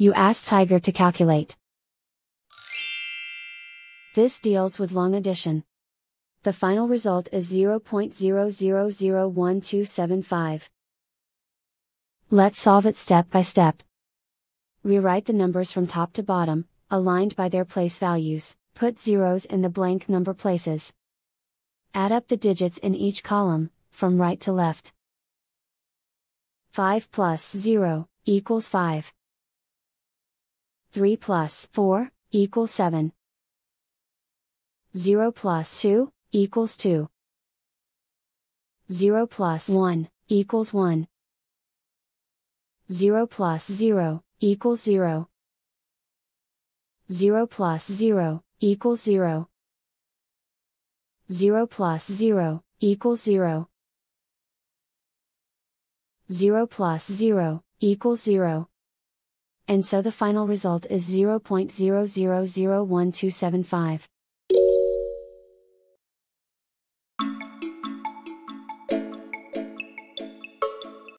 You ask Tiger to calculate. This deals with long addition. The final result is 0.000125. Let's solve it step by step. Rewrite the numbers from top to bottom, aligned by their place values, put zeros in the blank number places. Add up the digits in each column, from right to left. 5 plus 0 equals 5. 3 plus 4 equals 7. 0 plus 2 equals 2. 0 plus 1 equals 1. 0 plus 0 equals 0. 0 plus 0 equals 0. 0 plus 0 equals 0. 0 plus 0 equals 0. And so the final result is 0.000125.